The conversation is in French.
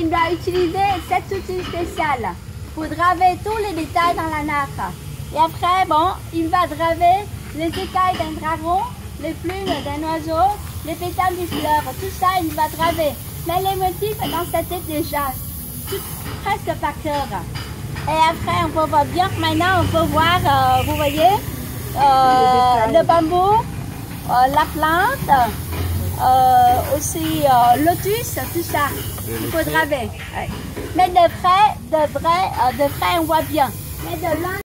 il va utiliser cet outil spécial pour draver tous les détails dans la nappe. Et après, bon, il va draver les écailles d'un dragon, les plumes d'un oiseau, les pétales des fleurs. Tout ça, il va draver. Mais les motifs dans sa tête déjà, tout, presque par cœur. Et après, on peut voir bien, maintenant, on peut voir, euh, vous voyez, euh, le bambou, euh, la plante, euh, aussi euh, lotus, tout ça. Il faut draver. Ouais. Mais de vrai, de vrai, euh, de vrai, on voit bien. Mais de